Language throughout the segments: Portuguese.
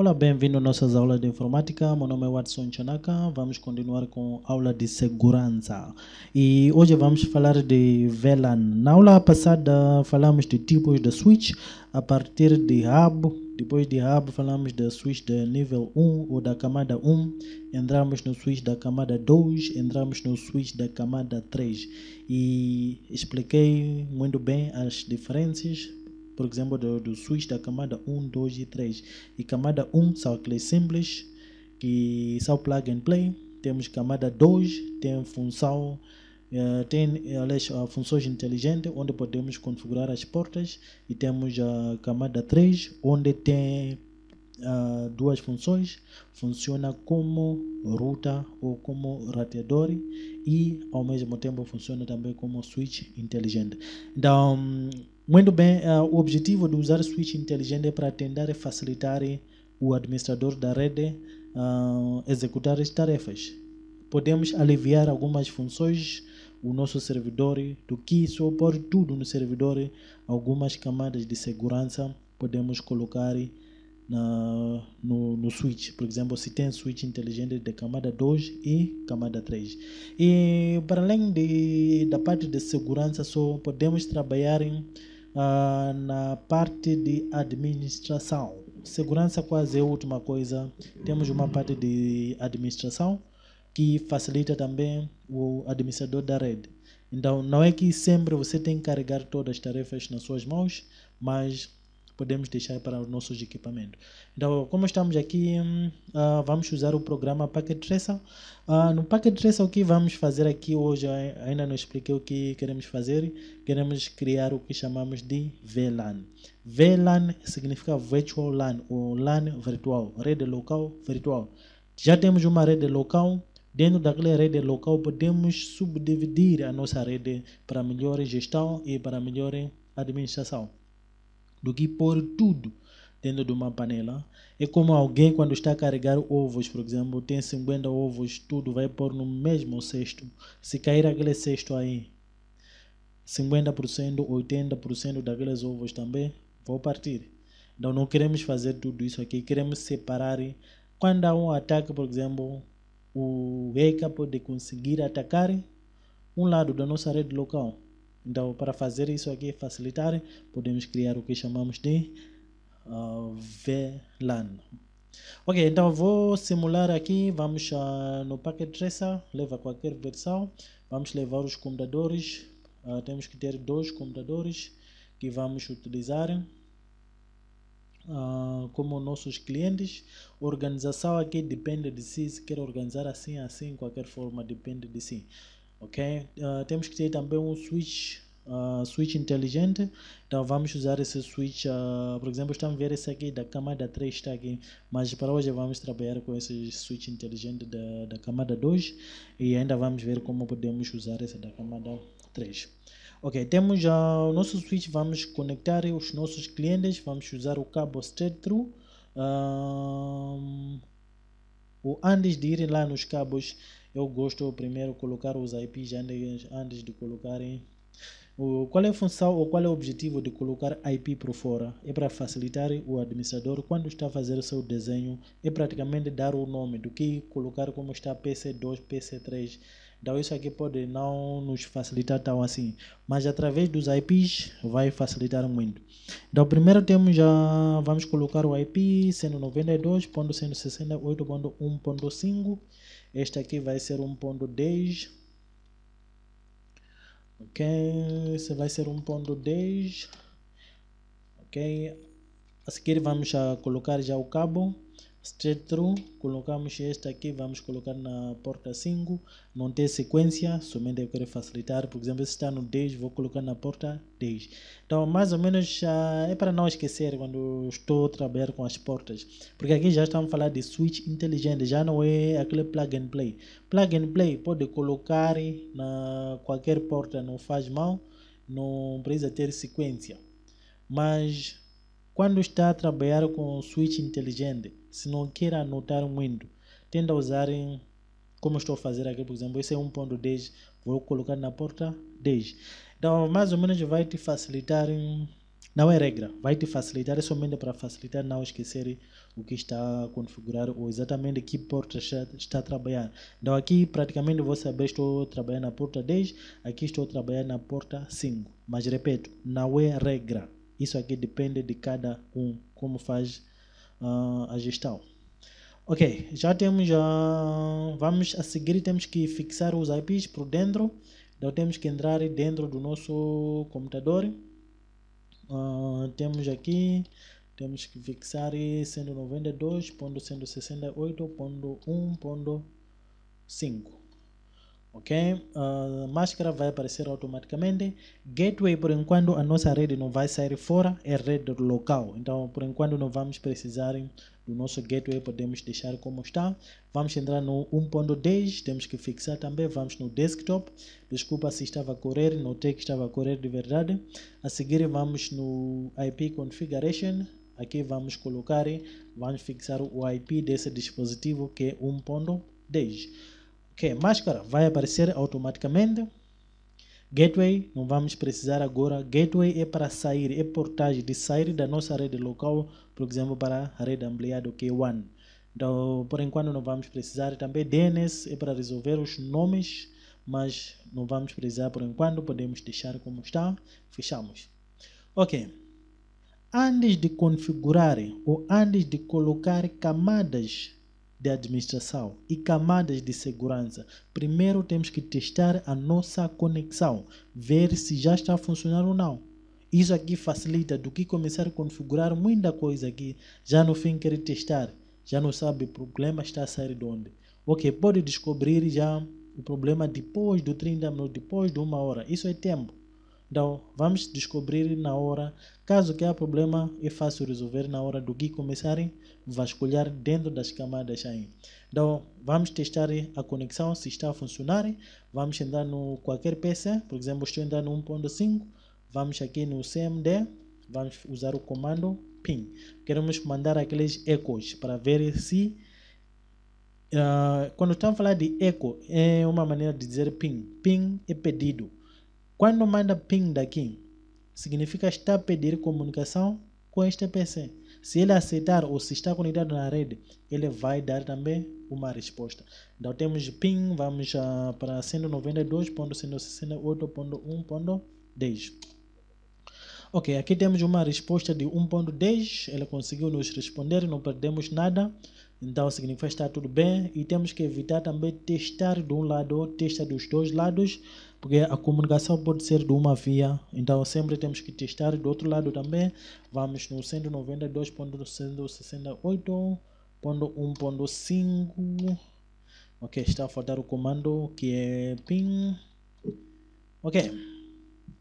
Olá, bem-vindo às nossas aulas de informática. Meu nome é Watson Chanaka. Vamos continuar com aula de segurança. E hoje vamos falar de VLAN. Na aula passada falamos de tipos de switch a partir de hub. Depois de hub falamos de switch de nível 1 ou da camada 1. Entramos no switch da camada 2. Entramos no switch da camada 3. E expliquei muito bem as diferenças por exemplo, do, do switch da camada 1, 2 e 3. E camada 1 são aqueles simples, que são plug and play. Temos camada 2, tem função, uh, tem aliás, uh, funções inteligentes, onde podemos configurar as portas. E temos a camada 3, onde tem uh, duas funções, funciona como router ou como rateador e ao mesmo tempo funciona também como switch inteligente. Então, muito bem, o objetivo de usar switch inteligente é para tentar facilitar o administrador da rede uh, executar as tarefas. Podemos aliviar algumas funções o nosso servidor do que só pôr tudo no servidor, algumas camadas de segurança podemos colocar na, no, no switch. Por exemplo, se tem switch inteligente de camada 2 e camada 3. E para além de, da parte de segurança, só podemos trabalhar em uh, na parte de administração. Segurança quase é a última coisa. Temos uma parte de administração que facilita também o administrador da rede. Então, não é que sempre você tem que carregar todas as tarefas nas suas mãos, mas podemos deixar para os nossos equipamentos. Então, como estamos aqui, uh, vamos usar o programa Packet Tracer. Uh, no Packet Tracer, o que vamos fazer aqui hoje, ainda não expliquei o que queremos fazer. Queremos criar o que chamamos de VLAN. VLAN significa Virtual LAN, ou LAN virtual, rede local virtual. Já temos uma rede local, Dentro daquela rede local, podemos subdividir a nossa rede para melhor gestão e para melhor administração do que pôr tudo dentro de uma panela. É como alguém quando está a carregar ovos, por exemplo, tem 50 ovos, tudo vai pôr no mesmo cesto. Se cair aquele cesto aí, 50%, 80% daqueles ovos também vão partir. Então não queremos fazer tudo isso aqui, queremos separar. Quando há um ataque, por exemplo, o hacker pode conseguir atacar um lado da nossa rede local então, para fazer isso aqui, facilitar, podemos criar o que chamamos de uh, VLAN. Ok, então vou simular aqui, vamos uh, no Packet Tracer, leva qualquer versão, vamos levar os computadores, uh, temos que ter dois computadores que vamos utilizar uh, como nossos clientes. organização aqui depende de si, se quer organizar assim, assim, qualquer forma, depende de si ok? Uh, temos que ter também um switch, uh, switch inteligente, então vamos usar esse switch, uh, por exemplo, estamos ver esse aqui da camada 3 está aqui, mas para hoje vamos trabalhar com esse switch inteligente da, da camada 2 e ainda vamos ver como podemos usar esse da camada 3. Ok, temos já o nosso switch, vamos conectar os nossos clientes, vamos usar o cabo straight through. Um, ou antes de ir lá nos cabos, eu gosto primeiro colocar os IPs antes, de colocarem qual é a função ou qual é o objetivo de colocar IP por fora? É para facilitar o administrador quando está a fazer o seu desenho, é praticamente dar o nome do que colocar como está PC2, PC3. Então isso aqui pode não nos facilitar tão assim, mas através dos IPs vai facilitar muito. Então primeiro temos já, vamos colocar o IP 192.168.1.5 este aqui vai ser 1.10. Ok, esse vai ser 1.10. Ok, a seguir vamos a colocar já o cabo straight through, colocamos este aqui, vamos colocar na porta 5, não tem sequência, somente eu quero facilitar, por exemplo, se está no 10, vou colocar na porta 10. Então, mais ou menos, é para não esquecer quando estou a trabalhar com as portas, porque aqui já estamos falar de switch inteligente, já não é aquele plug and play. Plug and play pode colocar na qualquer porta, não faz mal, não precisa ter sequência, mas quando está a trabalhar com switch inteligente, se não quer anotar muito, tenda a usar em, como estou a fazer aqui, por exemplo, esse é 1.10, vou colocar na porta 10. Então, mais ou menos vai te facilitar Não é regra, vai te facilitar, é somente para facilitar não esquecer o que está a configurar ou exatamente que porta está, está a trabalhar. Então aqui praticamente vou saber estou trabalhando na porta 10, aqui estou trabalhando na porta 5. Mas repito, não é regra. Isso aqui depende de cada um, como faz uh, a gestão. Ok, já temos, já vamos a seguir, temos que fixar os IPs por dentro. Então temos que entrar dentro do nosso computador Uh, temos aqui, temos que fixar 192.168.1.5 ok? Uh, máscara vai aparecer automaticamente. Gateway, por enquanto, a nossa rede não vai sair fora, é rede local. Então, por enquanto, não vamos precisar do nosso gateway, podemos deixar como está. Vamos entrar no 1.10, temos que fixar também. Vamos no desktop. Desculpa se estava a correr, notei que estava a correr de verdade. A seguir, vamos no IP configuration. Aqui vamos colocar, vamos fixar o IP desse dispositivo que é 1.10 ok máscara vai aparecer automaticamente. Gateway não vamos precisar agora. Gateway é para sair é portagem de sair da nossa rede local por exemplo para a rede ampliada que é one. Então por enquanto não vamos precisar também. DNS é para resolver os nomes mas não vamos precisar por enquanto. Podemos deixar como está. Fechamos. Ok. Antes de configurar ou antes de colocar camadas de administração e camadas de segurança. Primeiro temos que testar a nossa conexão, ver se já está funcionando ou não. Isso aqui facilita do que começar a configurar muita coisa aqui. Já no fim querer testar, já não sabe o problema está a sair de onde. Ok, pode descobrir já o problema depois do 30 minutos, depois de uma hora. Isso é tempo. Então, vamos descobrir na hora. Caso que há problema, é fácil resolver na hora do que começarem a vasculhar dentro das camadas aí. Então, vamos testar a conexão se está a funcionar. Vamos entrar no qualquer PC, por exemplo, estou entrando no 1.5. Vamos aqui no CMD, vamos usar o comando ping. Queremos mandar aqueles ecos para ver se Uh, quando estamos a falar de eco, é uma maneira de dizer ping. Ping é pedido. Quando manda ping daqui, significa está a pedir comunicação com este PC. Se ele aceitar ou se está conectado na rede, ele vai dar também uma resposta. Então temos ping, vamos uh, para 192.168.1.10. Ok, aqui temos uma resposta de 1.10, ele conseguiu nos responder, não perdemos nada. Então significa está tudo bem e temos que evitar também testar de um lado, testar dos dois lados, porque a comunicação pode ser de uma via, então sempre temos que testar do outro lado também. Vamos no 192.168.1.5. Ok, está a faltar o comando que é ping. Ok,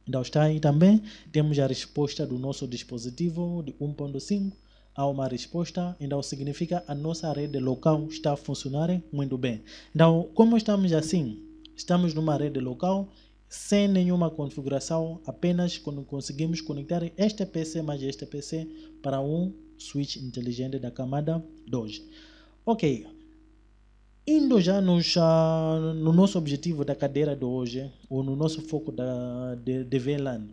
então está aí também. Temos a resposta do nosso dispositivo de 1.5 há uma resposta, então significa a nossa rede local está a funcionar muito bem. Então, como estamos assim, estamos numa rede local sem nenhuma configuração, apenas quando conseguimos conectar este PC mais este PC para um switch inteligente da camada 2. Ok, indo já nos, uh, no nosso objetivo da cadeira de hoje, ou no nosso foco da, de, de VLAN,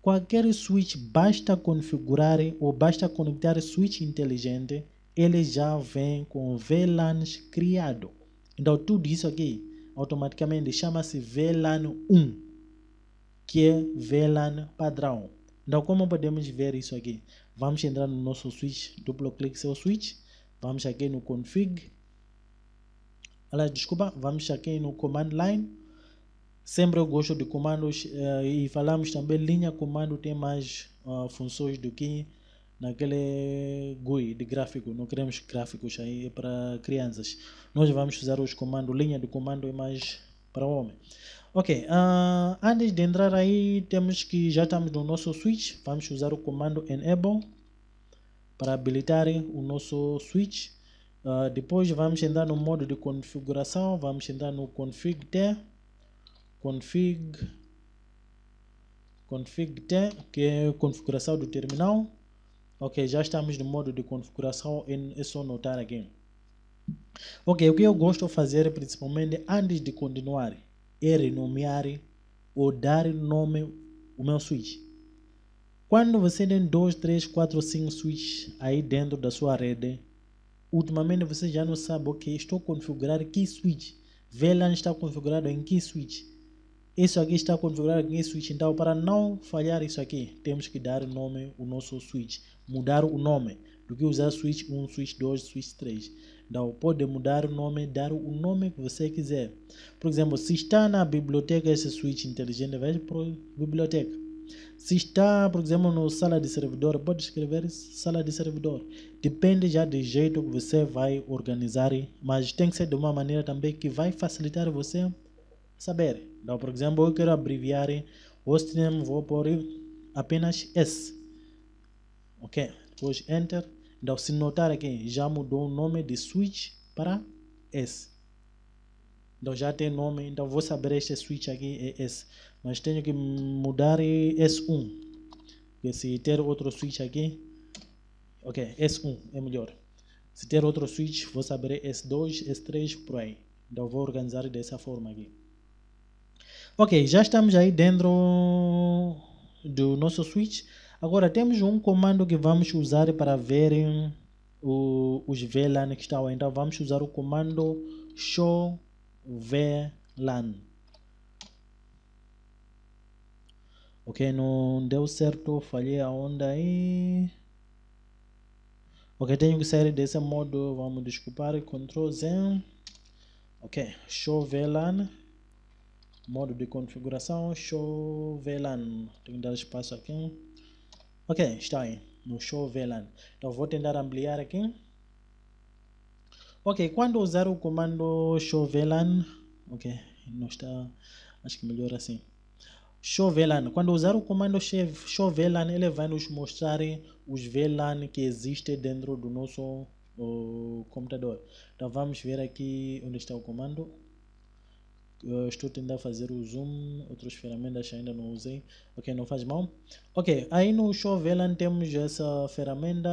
Qualquer switch basta configurar ou basta conectar switch inteligente, ele já vem com VLANs criado. Então tudo isso aqui automaticamente chama-se VLAN 1, que é VLAN padrão. Então como podemos ver isso aqui? Vamos entrar no nosso switch, duplo clique seu switch, vamos aqui no config, Aliás, desculpa, vamos aqui no command line, Sempre eu gosto de comandos uh, e falamos também linha comando tem mais uh, funções do que naquele GUI de gráfico. Não queremos gráficos aí para crianças. Nós vamos usar os comandos, linha de comando é mais para homem. Ok, uh, antes de entrar aí, temos que já estamos no nosso switch. Vamos usar o comando enable para habilitar o nosso switch. Uh, depois vamos entrar no modo de configuração. Vamos entrar no config t config config t que é configuração do terminal ok já estamos no modo de configuração é só notar aqui ok o que eu gosto de fazer principalmente antes de continuar é renomear ou dar nome o meu switch Quando você tem 2, 3, 4, 5 switches aí dentro da sua rede, ultimamente você já não sabe, ok, estou a configurar que switch. VLAN está configurado em que switch. Isso aqui está configurado em que switch. Então, para não falhar isso aqui, temos que dar o nome o nosso switch. Mudar o nome do que usar switch 1, switch 2, switch 3. Então, pode mudar o nome, dar o nome que você quiser. Por exemplo, se está na biblioteca esse switch inteligente, vai para biblioteca. Se está, por exemplo, no sala de servidor, pode escrever sala de servidor. Depende já do jeito que você vai organizar, mas tem que ser de uma maneira também que vai facilitar você saber. Então, por exemplo, eu quero abreviar hostname, vou pôr apenas S. Ok, depois Enter. Então, se notar aqui, já mudou o nome de switch para S. Então, já tem nome, então vou saber este switch aqui é S. Mas tenho que mudar S1. Porque se ter outro switch aqui, ok, S1 é melhor. Se ter outro switch, vou saber S2, S3, por aí. Então, vou organizar dessa forma aqui. Ok, já estamos aí dentro do nosso switch. Agora temos um comando que vamos usar para ver o, os VLAN que estão. Então vamos usar o comando show VLAN. Ok, não deu certo, falhei a onda aí. Ok, tenho que sair desse modo, vamos desculpar, Ctrl Z. Ok, show VLAN. Modo de configuração, show VLAN. Tenho que dar espaço aqui. Ok, está aí no show VLAN. Então vou tentar ampliar aqui. Ok, quando usar o comando show VLAN, ok, não está, acho que melhor assim. Show VLAN, quando usar o comando show VLAN, ele vai nos mostrar os VLAN que existem dentro do nosso o, computador. Então vamos ver aqui onde está o comando. Estou tentando fazer o zoom, outras ferramentas ainda não usei. Ok, não faz mal. Ok, aí no Show VLAN temos essa ferramenta.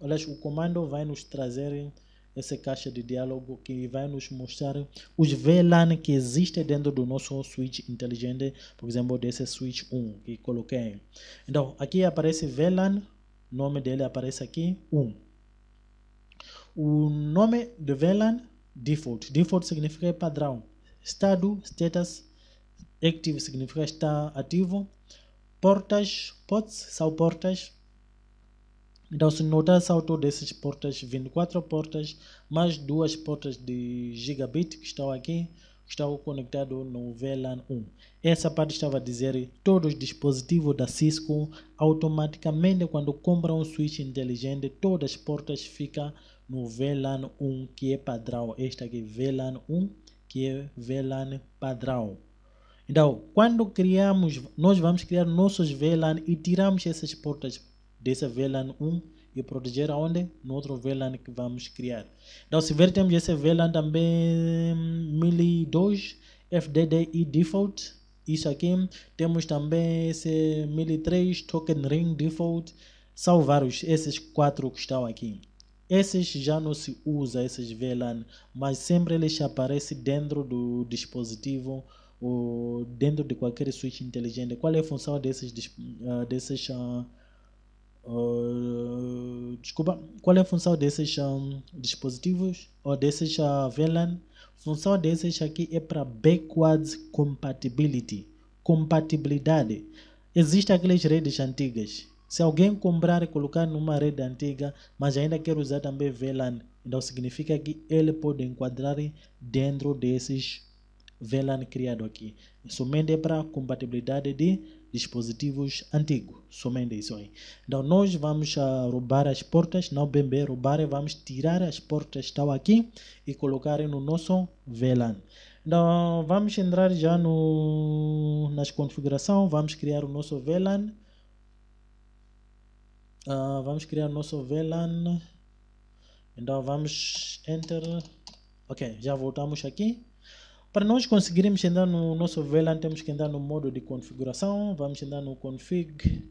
Aliás, o comando vai nos trazer essa caixa de diálogo que vai nos mostrar os VLAN que existem dentro do nosso switch inteligente, por exemplo, desse switch 1 que coloquei. Então, aqui aparece VLAN, nome dele aparece aqui, 1. O nome do VLAN, default. Default significa padrão. Estado, status, active significa está ativo. Portas, ports são portas. Então, se notar, saltou desses portas 24 portas, mais duas portas de gigabit que estão aqui, que estão conectados no VLAN 1. Essa parte estava a dizer todos os dispositivos da Cisco, automaticamente quando compram um switch inteligente, todas as portas ficam no VLAN 1, que é padrão. Este aqui, VLAN 1 que é VLAN padrão. Então, quando criamos, nós vamos criar nossos VLAN e tiramos essas portas dessa VLAN 1 e proteger aonde? No outro VLAN que vamos criar. Então, se ver, temos esse VLAN também 1002 FDDI default. Isso aqui. Temos também esse 1003 token ring default. São vários, esses quatro que estão aqui. Esses já não se usa, esses VLAN, mas sempre eles aparecem dentro do dispositivo ou dentro de qualquer switch inteligente. Qual é a função desses, uh, desses uh, desculpa, qual é a função desses um, dispositivos ou desses uh, VLAN? Função desses aqui é para backwards compatibility, compatibilidade. Existem aquelas redes antigas se alguém comprar e colocar numa rede antiga, mas ainda quer usar também VLAN, então significa que ele pode enquadrar dentro desses VLAN criado aqui. Somente é para compatibilidade de dispositivos antigos. Somente isso aí. Então nós vamos uh, roubar as portas, não bem bem roubar, vamos tirar as portas que estão aqui e colocar no nosso VLAN. Então vamos entrar já no, nas configurações, vamos criar o nosso VLAN. Uh, vamos criar nosso VLAN. Então vamos enter. Ok, já voltamos aqui. Para nós conseguirmos entrar no nosso VLAN, temos que entrar no modo de configuração. Vamos entrar no config.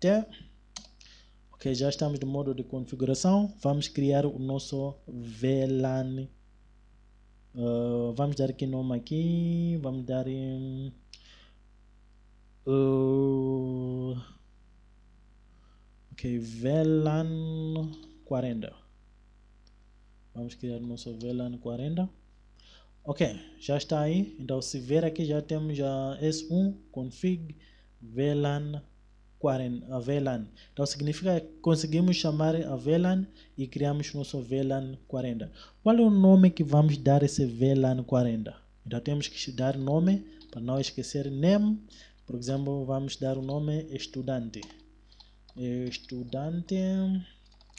T. Ok, já estamos no modo de configuração. Vamos criar o nosso VLAN. Uh, vamos dar aqui nome aqui. Vamos dar em. Uh, Ok, VLAN 40. Vamos criar nosso VLAN 40. Ok, já está aí. Então, se ver aqui, já temos a S1 config VLAN 40, a VLAN. Então, significa que conseguimos chamar a VLAN e criamos nosso VLAN 40. Qual é o nome que vamos dar esse VLAN 40? Então, temos que dar nome para não esquecer name. Por exemplo, vamos dar o nome estudante. Estudante.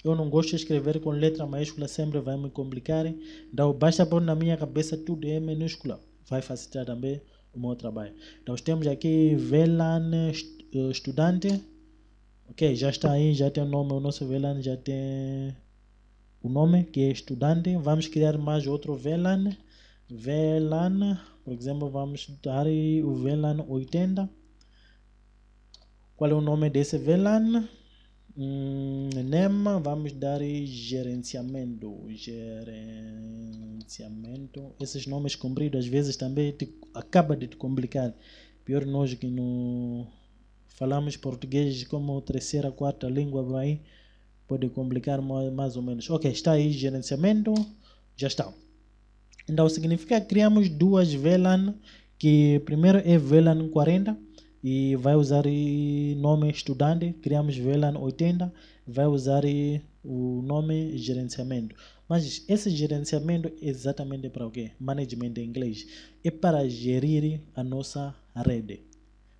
Eu não gosto de escrever com letra maiúscula, sempre vai me complicar. Então, basta pôr na minha cabeça tudo em minúscula. Vai facilitar também o meu trabalho. Então, temos aqui VLAN estudante. Ok, já está aí, já tem o nome, o nosso VLAN já tem o nome que é estudante. Vamos criar mais outro VLAN. VLAN, por exemplo, vamos dar o VLAN 80. Qual é o nome desse VLAN? Hum, NEMA, vamos dar gerenciamento. Gerenciamento. Esses nomes compridos às vezes também te, acaba de te complicar. Pior nós que no falamos português como terceira, quarta língua por aí, pode complicar mais ou menos. Ok, está aí gerenciamento, já está. Então significa que criamos duas VLAN, que primeiro é VLAN 40 e vai usar nome estudante, criamos VLAN 80, vai usar o nome gerenciamento. Mas esse gerenciamento é exatamente para o quê? Management em inglês. É para gerir a nossa rede.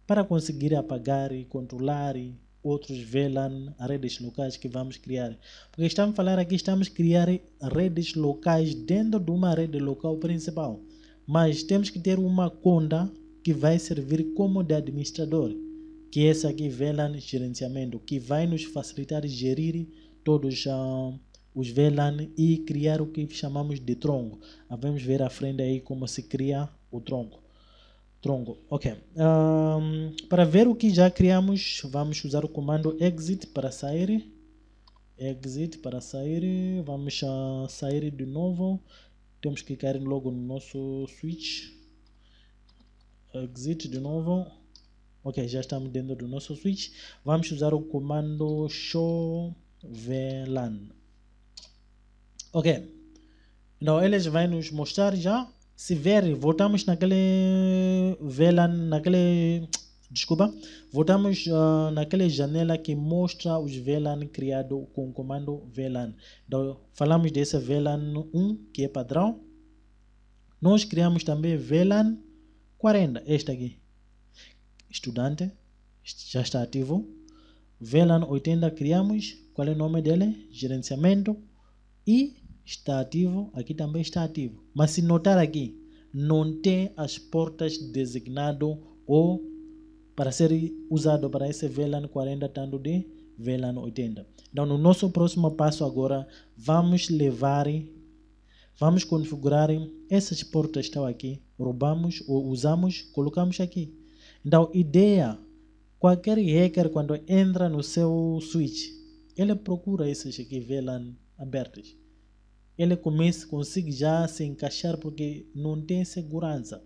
Para conseguir apagar e controlar outros VLAN, redes locais que vamos criar. Porque estamos falar aqui, estamos criar redes locais dentro de uma rede local principal. Mas temos que ter uma conta que vai servir como de administrador, que é essa aqui, VLAN gerenciamento, que vai nos facilitar gerir todos uh, os VLAN e criar o que chamamos de tronco. Ah, vamos ver à frente aí como se cria o tronco. Tronco, ok. Um, para ver o que já criamos, vamos usar o comando exit para sair. Exit para sair. Vamos uh, sair de novo. Temos que clicar logo no nosso switch exit de novo. Ok já estamos dentro do nosso switch. Vamos usar o comando show VLAN ok. Então eles vai nos mostrar já. Se ver voltamos naquele VLAN naquele desculpa. Voltamos uh, naquela janela que mostra os VLAN criado com o comando VLAN então falamos desse VLAN 1 que é padrão. Nós criamos também VLAN 40, este aqui. Estudante, já está ativo. VLAN 80 criamos, qual é o nome dele? Gerenciamento. E está ativo, aqui também está ativo. Mas se notar aqui, não tem as portas designado ou para ser usado para esse VLAN 40 tanto de VLAN 80. Então, no nosso próximo passo agora, vamos levar Vamos configurar essas portas estão aqui, roubamos ou usamos, colocamos aqui. Então, ideia, qualquer hacker quando entra no seu switch, ele procura esses aqui VLAN abertos. Ele começa, consegue já se encaixar porque não tem segurança.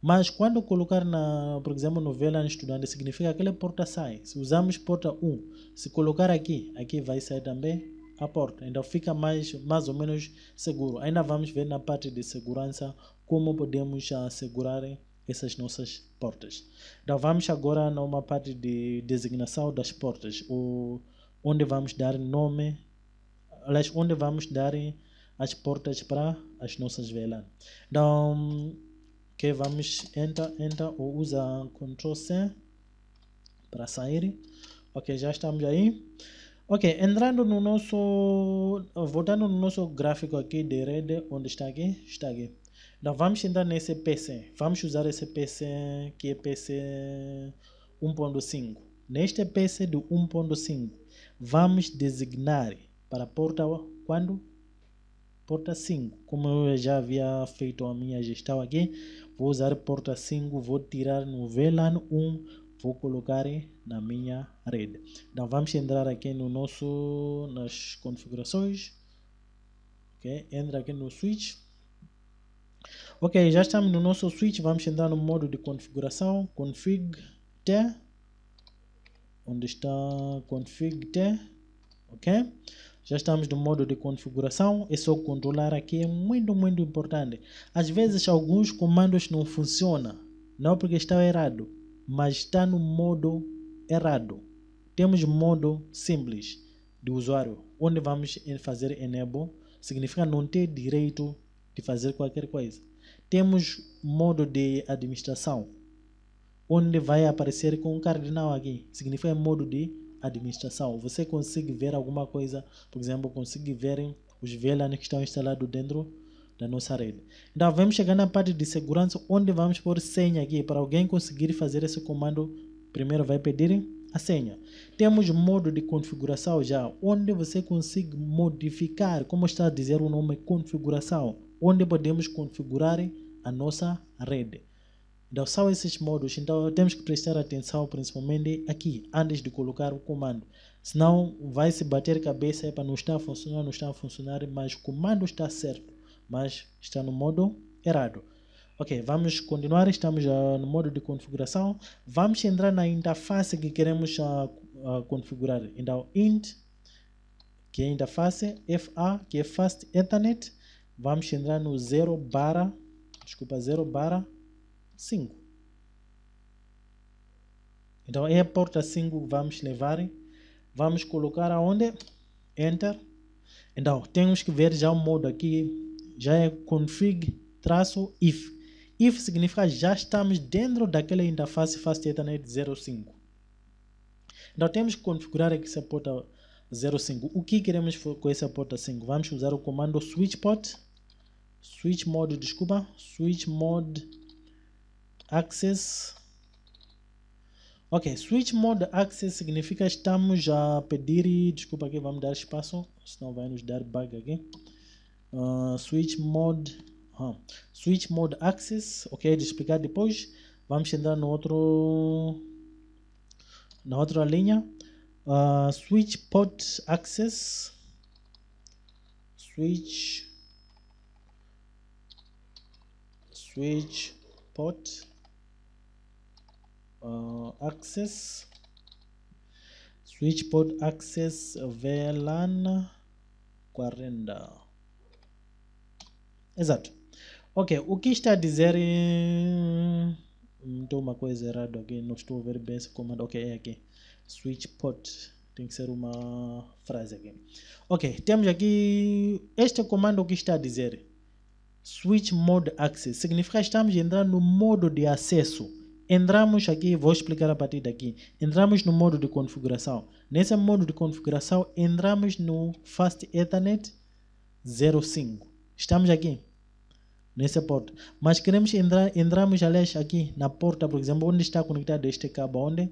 Mas quando colocar, na, por exemplo, no VLAN estudante, significa que aquela porta sai. Se usamos porta 1, se colocar aqui, aqui vai sair também a porta. Então fica mais, mais ou menos seguro. Ainda vamos ver na parte de segurança como podemos assegurar essas nossas portas. Então vamos agora numa parte de designação das portas, ou onde vamos dar nome, aliás, onde vamos dar as portas para as nossas velas. Então, que vamos enter, enter ou usa Ctrl C para sair. Ok, já estamos aí. Ok, entrando no nosso, voltando no nosso gráfico aqui de rede, onde está aqui? Está aqui. Então vamos entrar nesse PC. Vamos usar esse PC que é PC 1.5. Neste PC do 1.5, vamos designar para porta quando? Porta 5. Como eu já havia feito a minha gestão aqui, vou usar porta 5, vou tirar no VLAN 1 vou colocar na minha rede. Então vamos entrar aqui no nosso nas configurações. Ok, entra aqui no switch. Ok, já estamos no nosso switch. Vamos entrar no modo de configuração. Config T. onde está config T, ok? Já estamos no modo de configuração, é só controlar aqui, é muito, muito importante. Às vezes alguns comandos não funcionam, não porque está errado, mas está no modo errado. Temos modo simples de usuário, onde vamos fazer enable, significa não ter direito de fazer qualquer coisa. Temos modo de administração, onde vai aparecer com um cardinal aqui, significa modo de administração. Você consegue ver alguma coisa, por exemplo, consegue ver os VLAN que estão instalados dentro da nossa rede. Então vamos chegar na parte de segurança, onde vamos pôr senha aqui. Para alguém conseguir fazer esse comando, primeiro vai pedir a senha. Temos modo de configuração já, onde você consegue modificar, como está a dizer o nome configuração, onde podemos configurar a nossa rede. Então são esses modos, então temos que prestar atenção principalmente aqui, antes de colocar o comando. Senão vai se bater cabeça para não estar funcionando, não está a funcionar, mas o comando está certo, mas está no modo errado. Ok, vamos continuar, estamos uh, no modo de configuração. Vamos entrar na interface que queremos uh, uh, configurar. Então, int, que é a interface, FA, que é Fast Ethernet. Vamos entrar no 0 barra, desculpa, 0 barra 5. Então é a porta 5 que vamos levar. Vamos colocar aonde? Enter. Então temos que ver já o modo aqui. Já é config traço if. If significa já estamos dentro daquela interface Fast Ethernet 05. Então temos que configurar aqui essa porta 05. O que queremos com essa porta 5? Vamos usar o comando switch port. Switch mode, desculpa. Switch mode access. Ok switch mode access significa estamos a pedir desculpa aqui vamos dar espaço senão vai nos dar bug aqui. Uh, switch mode uh, switch mode access ok de explicar depois. Vamos entrar no outro na outra linha. Uh, switch port access. Switch switch port uh, access. Switch port access VLAN 40 exato ok o que está a dizer estou uma coisa errada aqui não estou a ver bem esse comando ok é aqui switch port tem que ser uma frase aqui ok temos aqui este comando que está a dizer switch mode access significa estamos entrando no modo de acesso entramos aqui, vou explicar a partir daqui. Entramos no modo de configuração. Nesse modo de configuração, entramos no Fast Ethernet 05. Estamos aqui, nessa porta. Mas queremos entrar, entramos, aliás, aqui na porta, por exemplo, onde está conectado este cabo, onde?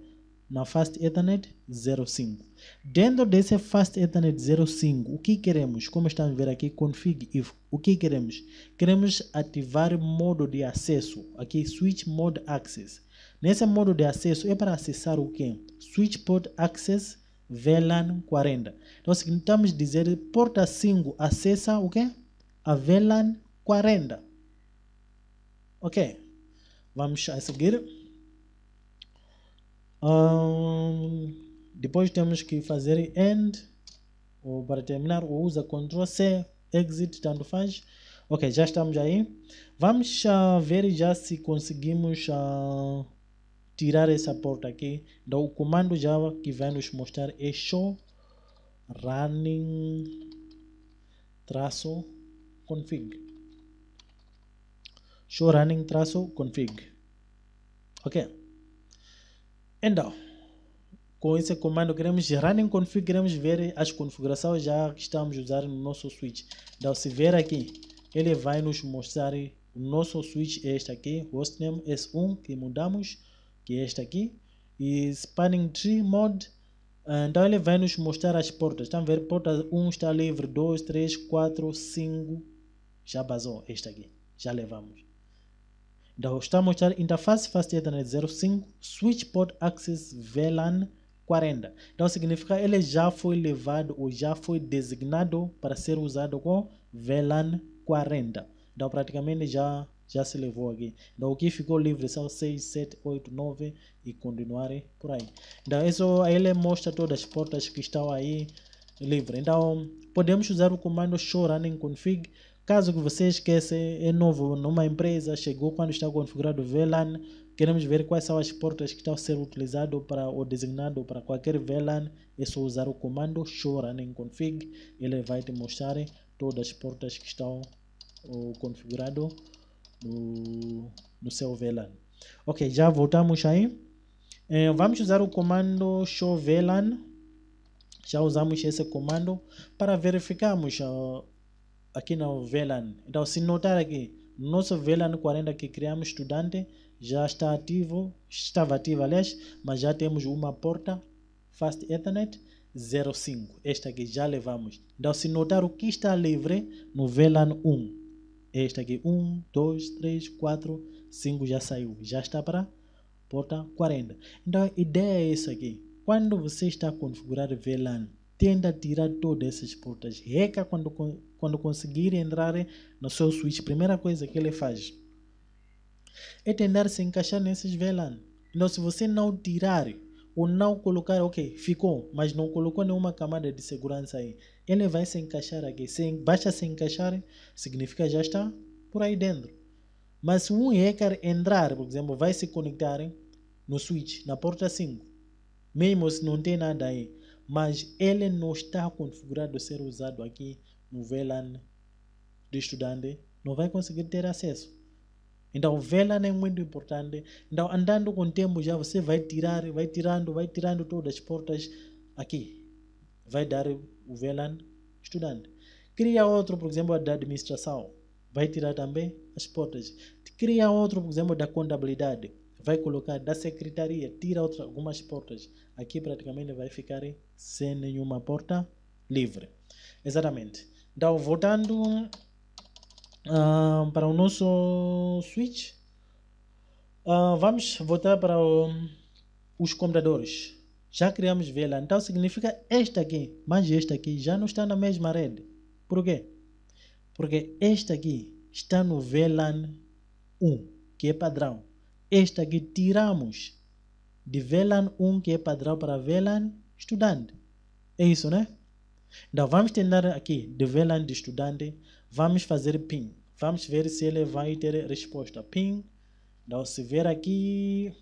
Na Fast Ethernet 05. Dentro desse Fast Ethernet 05, o que queremos? Como estamos a ver aqui, config if. O que queremos? Queremos ativar modo de acesso. Aqui, Switch Mode Access. Nesse modo de acesso é para acessar o que? Switch Port Access VLAN 40. Então, estamos dizer porta 5 acessa o que? A VLAN 40. Ok. Vamos a seguir. Um, depois temos que fazer end. Ou para terminar, ou usa Ctrl C, exit, tanto faz. Ok, já estamos aí. Vamos uh, ver já se conseguimos uh, tirar essa porta aqui. Então o comando Java que vai nos mostrar é show running traço config. Show running traço config. Ok. Então, com esse comando queremos running config, queremos ver as configurações já que estamos usando no nosso switch. Então se ver aqui, ele vai nos mostrar o nosso switch é este aqui, hostname S1 que mudamos que é este aqui, e Spanning Tree Mode. Então ele vai nos mostrar as portas. Estão a ver? Porta 1 está livre, 2, 3, 4, 5. Já basou este aqui. Já levamos. Então está a interface Fast Ethernet 05, Switch Port Access VLAN 40. Então significa ele já foi levado ou já foi designado para ser usado com VLAN 40. Então praticamente já já se levou aqui. Então o que ficou livre são 6, 7, 8, 9 e continuar por aí. Então isso ele mostra todas as portas que estão aí livre. Então podemos usar o comando show running config. Caso que você esqueça, é novo numa empresa, chegou quando está configurado o VLAN, queremos ver quais são as portas que estão ser utilizadas para ou designado para qualquer VLAN, é só usar o comando show running config, ele vai te mostrar todas as portas que estão configurado no, no seu VLAN. Ok, já voltamos aí. É, vamos usar o comando show VLAN. Já usamos esse comando para verificarmos uh, aqui no VLAN. Então, se notar aqui, nosso VLAN 40 que criamos estudante já está ativo, estava ativo aliás, mas já temos uma porta Fast Ethernet 05. Esta aqui já levamos. Então, se notar o que está livre no VLAN 1, este aqui, 1, 2, 3, 4, 5 já saiu. Já está para porta 40. Então a ideia é isso aqui. Quando você está a configurar VLAN, tenda a tirar todas essas portas. Reca quando, quando conseguir entrar no seu switch, primeira coisa que ele faz é tentar se encaixar nesses VLAN. Então se você não tirar ou não colocar, ok, ficou, mas não colocou nenhuma camada de segurança aí, ele vai se encaixar aqui. Se, basta se encaixar, significa já está por aí dentro. Mas se um hacker entrar, por exemplo, vai se conectar no switch, na porta 5, mesmo se não tem nada aí, mas ele não está configurado a ser usado aqui no VLAN do estudante, não vai conseguir ter acesso. Então, VLAN é muito importante. Então, andando com o tempo já você vai tirar, vai tirando, vai tirando todas as portas aqui. Vai dar o VLAN estudante. Cria outro, por exemplo, da administração. Vai tirar também as portas. Cria outro, por exemplo, da contabilidade. Vai colocar da secretaria, tira outra, algumas portas. Aqui praticamente vai ficar sem nenhuma porta livre. Exatamente. Então, voltando uh, para o nosso switch, uh, vamos voltar para o, os computadores já criamos VLAN. Então significa esta aqui, mas esta aqui já não está na mesma rede. Por quê? Porque esta aqui está no VLAN 1, que é padrão. Esta aqui tiramos de VLAN 1, que é padrão, para VLAN estudante. É isso, né? Então vamos tentar aqui de VLAN de estudante, vamos fazer PIN. Vamos ver se ele vai ter resposta. PIN. Então se ver aqui,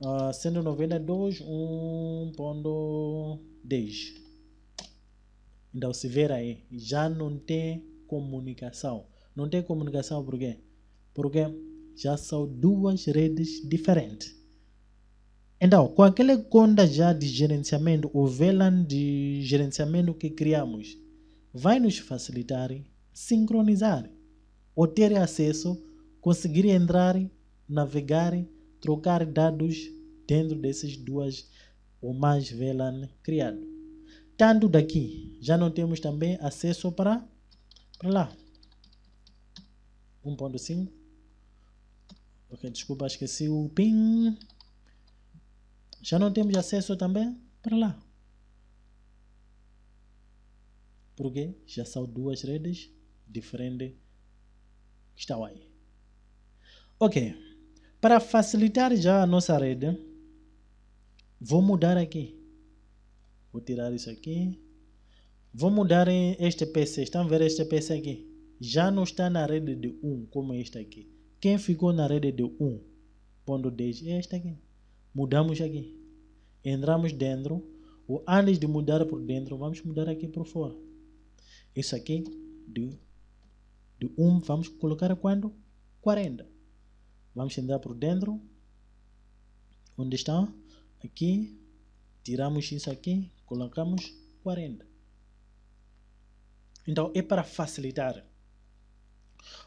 uh, 192, 1.10. Então, se ver aí, já não tem comunicação. Não tem comunicação por quê? Porque já são duas redes diferentes. Então, com aquela conta já de gerenciamento, o VLAN de gerenciamento que criamos, vai nos facilitar sincronizar ou ter acesso, conseguir entrar, navegar trocar dados dentro dessas duas ou mais VLAN criado. Tanto daqui, já não temos também acesso para, para lá. 1.5. Desculpa, esqueci o PIN. Já não temos acesso também para lá. Porque já são duas redes diferentes que estão aí. Ok. Para facilitar já a nossa rede, vou mudar aqui. Vou tirar isso aqui. Vou mudar este PC. Estão a ver este PC aqui? Já não está na rede de 1, como este aqui. Quem ficou na rede de 1.10 é este aqui. Mudamos aqui. Entramos dentro. Ou antes de mudar por dentro, vamos mudar aqui por fora. Isso aqui, de, de 1, vamos colocar quando? 40. Vamos entrar por dentro. Onde está? Aqui. Tiramos isso aqui. Colocamos 40. Então é para facilitar.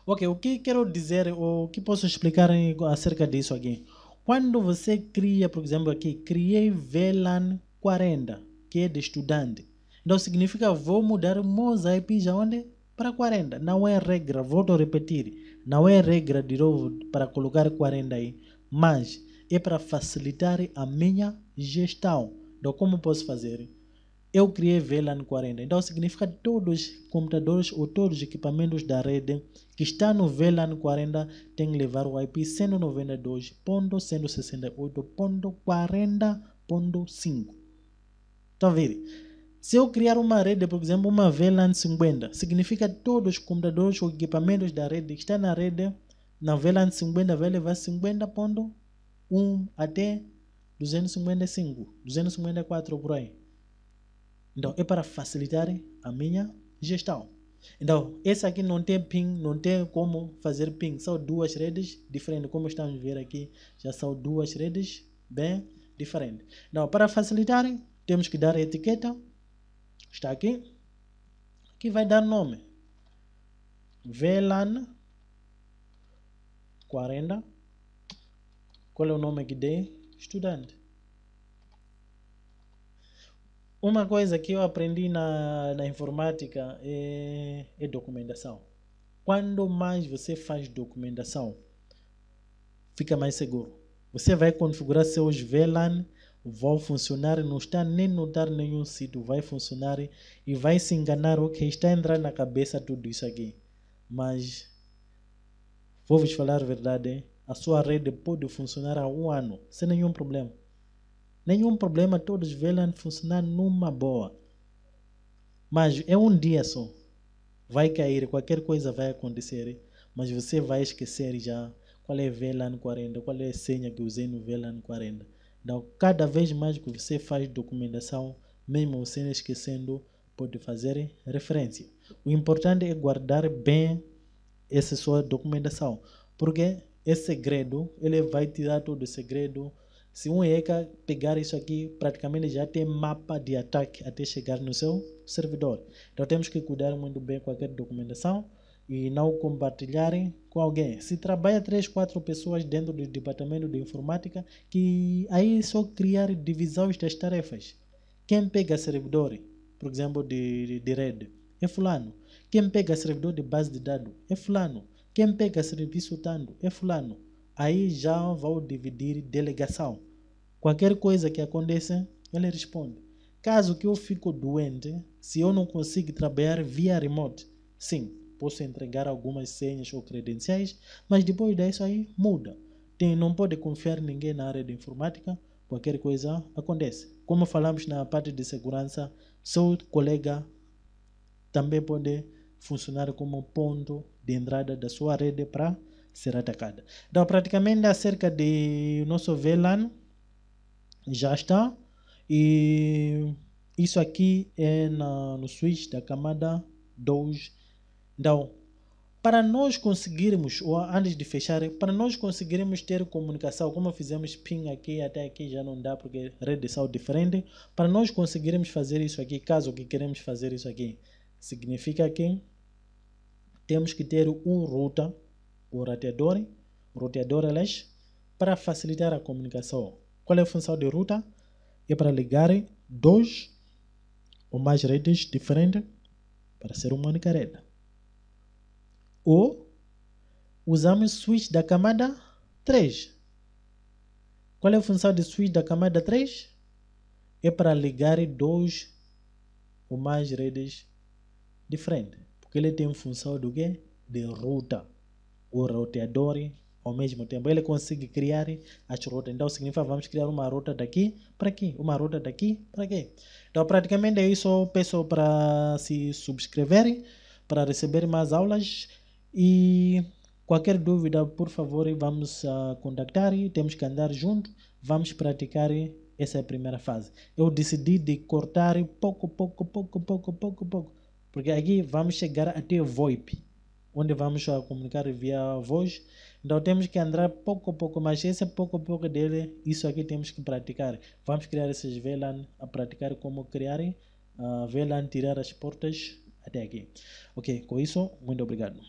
Ok, o que quero dizer, o que posso explicar acerca disso aqui? Quando você cria, por exemplo, aqui, criei VLAN 40, que é de estudante. Então significa vou mudar Moza IP já onde? Para 40. Não é regra, volto a repetir. Não é regra de novo para colocar 40 aí, mas é para facilitar a minha gestão. Então, como posso fazer? Eu criei VLAN 40. Então significa todos os computadores ou todos os equipamentos da rede que está no VLAN 40 tem que levar o IP 192.168.40.5. Estão a ver? Se eu criar uma rede, por exemplo, uma VLAN 50, significa todos os computadores ou equipamentos da rede que estão na rede, na VLAN 50 vai levar 50.1 até 255, 254 por aí. Então, é para facilitar a minha gestão. Então, esse aqui não tem ping, não tem como fazer ping. São duas redes diferentes. Como estamos a ver aqui, já são duas redes bem diferentes. Então, para facilitar, temos que dar a etiqueta. Está aqui. Aqui vai dar nome. VLAN 40. Qual é o nome que dei? Estudante. Uma coisa que eu aprendi na, na informática é, é documentação. Quando mais você faz documentação, fica mais seguro. Você vai configurar seus VLAN, vão funcionar, não está nem notar nenhum sítio, vai funcionar e vai se enganar, ok, está entrando na cabeça tudo isso aqui. Mas, vou vos falar a verdade, a sua rede pode funcionar há um ano, sem nenhum problema. Nenhum problema, todos VLAN funcionar numa boa. Mas é um dia só. Vai cair, qualquer coisa vai acontecer, mas você vai esquecer já qual é VLAN 40, qual é a senha que usei no VLAN 40. Então, cada vez mais que você faz documentação, mesmo você esquecendo, pode fazer referência. O importante é guardar bem essa sua documentação, porque é segredo, ele vai tirar todo o segredo se um hacker pegar isso aqui, praticamente já tem mapa de ataque até chegar no seu servidor. Então temos que cuidar muito bem com qualquer documentação e não compartilharem com alguém. Se trabalha três, quatro pessoas dentro do departamento de informática, que aí é só criar divisão das tarefas. Quem pega servidor, por exemplo, de, de, de rede, é fulano. Quem pega servidor de base de dados, é fulano. Quem pega serviço tanto, é fulano. Aí já vão dividir delegação. Qualquer coisa que aconteça, ele responde. Caso que eu fico doente, se eu não consigo trabalhar via remote, sim, posso entregar algumas senhas ou credenciais, mas depois disso aí muda. Tem, não pode confiar ninguém na área de informática, qualquer coisa acontece. Como falamos na parte de segurança, seu colega também pode funcionar como ponto de entrada da sua rede para ser atacada. Então, praticamente acerca de nosso VLAN, já está. E isso aqui é na, no switch da camada 2. Então, para nós conseguirmos, ou antes de fechar, para nós conseguirmos ter comunicação, como fizemos ping aqui, até aqui já não dá porque rede são diferente. Para nós conseguirmos fazer isso aqui, caso que queremos fazer isso aqui, significa que temos que ter um router, o roteador, roteador para facilitar a comunicação. Qual é a função de ruta? É para ligar dois ou mais redes diferentes para ser uma única rede. Ou usamos switch da camada 3. Qual é a função de switch da camada 3? É para ligar dois ou mais redes diferentes. Porque ele tem função do quê? De ruta. O roteador ao mesmo tempo. Ele consegue criar as rotas. Então significa vamos criar uma rota daqui para aqui, uma rota daqui para aqui. Então praticamente é isso. Peço para se subscreverem, para receber mais aulas e qualquer dúvida, por favor, vamos uh, contactar. Temos que andar junto. Vamos praticar essa é a primeira fase. Eu decidi de cortar pouco, pouco, pouco, pouco, pouco, pouco. Porque aqui vamos chegar até VoIP, onde vamos uh, comunicar via voz então temos que andar pouco a pouco, mas esse pouco a pouco dele, isso aqui temos que praticar. Vamos criar esses VLAN, a praticar como criar uh, VLAN, tirar as portas até aqui. Ok, com isso, muito obrigado.